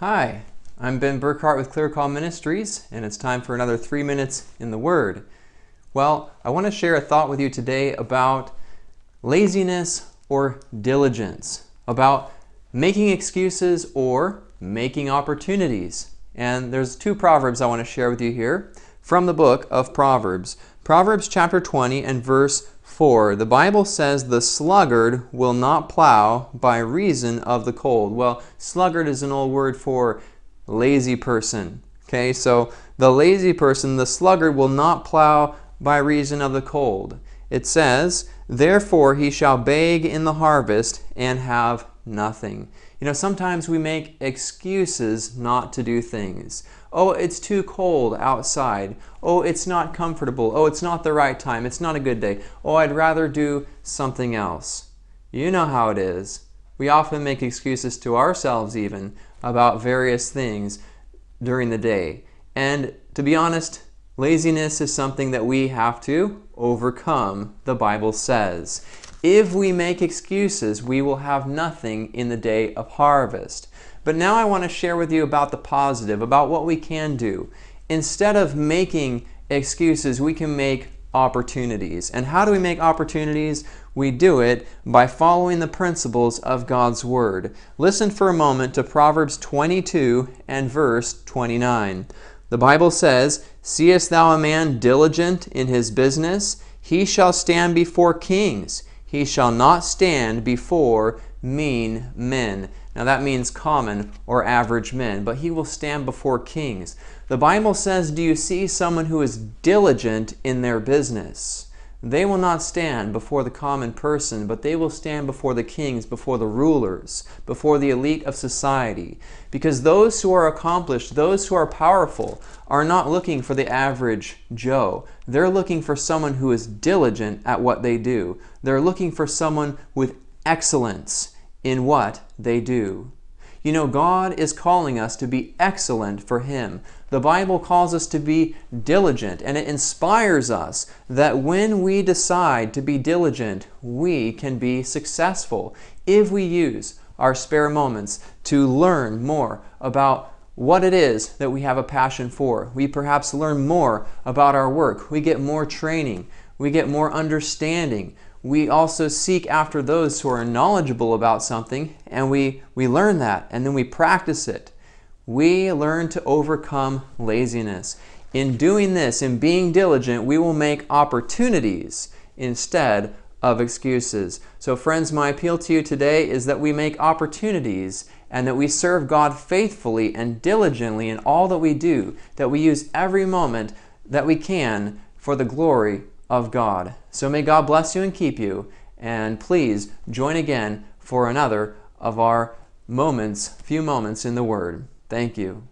Hi, I'm Ben Burkhardt with Clear Call Ministries, and it's time for another three minutes in the Word. Well, I want to share a thought with you today about laziness or diligence, about making excuses or making opportunities. And there's two proverbs I want to share with you here from the book of Proverbs. Proverbs chapter 20 and verse 4. The Bible says, The sluggard will not plow by reason of the cold. Well, sluggard is an old word for lazy person. Okay, so the lazy person, the sluggard, will not plow by reason of the cold. It says, Therefore he shall beg in the harvest and have nothing. You know, sometimes we make excuses not to do things. Oh, it's too cold outside. Oh, it's not comfortable. Oh, it's not the right time. It's not a good day. Oh, I'd rather do something else. You know how it is. We often make excuses to ourselves, even, about various things during the day. And to be honest, laziness is something that we have to overcome, the Bible says. If we make excuses, we will have nothing in the day of harvest. But now I want to share with you about the positive, about what we can do. Instead of making excuses, we can make opportunities. And how do we make opportunities? We do it by following the principles of God's Word. Listen for a moment to Proverbs 22 and verse 29. The Bible says, Seest thou a man diligent in his business? He shall stand before kings. He shall not stand before mean men. Now that means common or average men, but he will stand before kings. The Bible says, Do you see someone who is diligent in their business? They will not stand before the common person, but they will stand before the kings, before the rulers, before the elite of society. Because those who are accomplished, those who are powerful, are not looking for the average Joe. They're looking for someone who is diligent at what they do. They're looking for someone with excellence in what they do. You know, God is calling us to be excellent for Him. The Bible calls us to be diligent, and it inspires us that when we decide to be diligent, we can be successful if we use our spare moments to learn more about what it is that we have a passion for. We perhaps learn more about our work. We get more training. We get more understanding we also seek after those who are knowledgeable about something and we, we learn that and then we practice it. We learn to overcome laziness. In doing this, in being diligent, we will make opportunities instead of excuses. So, friends, my appeal to you today is that we make opportunities and that we serve God faithfully and diligently in all that we do, that we use every moment that we can for the glory of God. So may God bless you and keep you. And please join again for another of our moments, few moments in the Word. Thank you.